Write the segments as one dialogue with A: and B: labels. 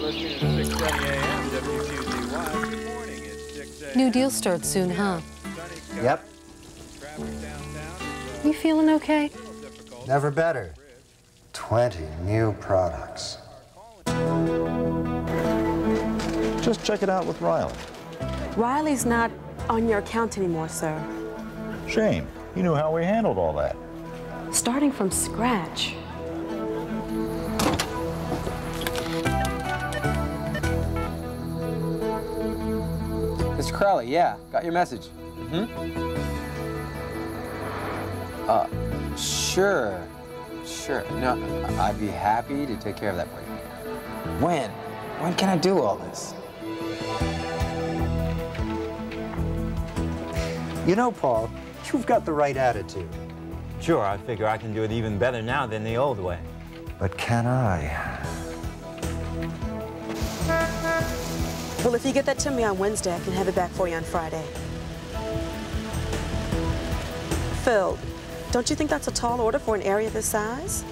A: listening to 670 AM WQZY. Good morning. It's 6 a.m.
B: New deal starts soon, huh?
C: Yep,
A: Traffic downtown is
B: You feeling okay?
A: a little difficult.
C: never better. 20 new products.
D: Just check it out with Riley.
E: Riley's not on your account anymore, sir.
D: Shame. You knew how we handled all that.
E: Starting from scratch.
F: Mr. Crowley, yeah, got your message. Mm-hmm. Uh, sure, sure. No, I'd be happy to take care of that for you. When? When can I do all this?
C: You know, Paul, you've got the right attitude.
G: Sure, I figure I can do it even better now than the old way.
C: But can I?
E: Well, if you get that to me on Wednesday, I can have it back for you on Friday. Phil, don't you think that's a tall order for an area this size?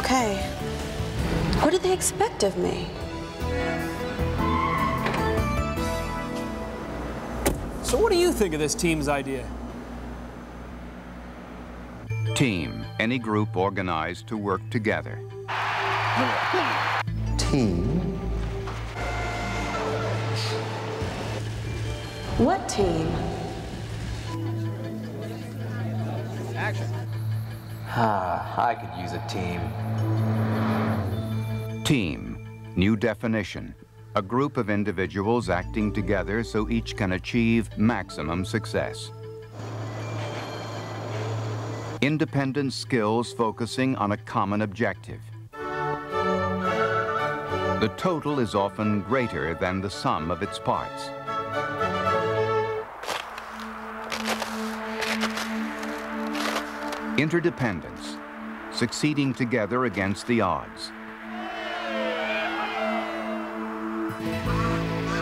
E: Okay. What do they expect of me?
H: So what do you think of this team's idea?
I: Team, any group organized to work together.
C: Team?
E: What team?
A: Action.
F: Ah, I could use a team.
I: Team, new definition. A group of individuals acting together so each can achieve maximum success. Independent skills focusing on a common objective. The total is often greater than the sum of its parts. Interdependence, succeeding together against the odds.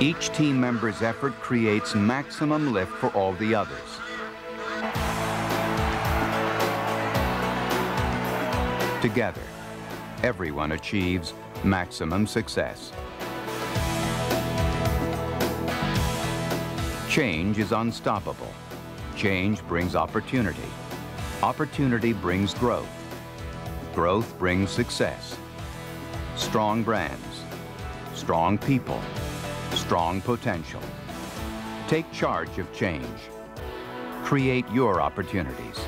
I: Each team member's effort creates maximum lift for all the others. Together, everyone achieves maximum success. Change is unstoppable. Change brings opportunity. Opportunity brings growth. Growth brings success. Strong brands, strong people, strong potential. Take charge of change. Create your opportunities.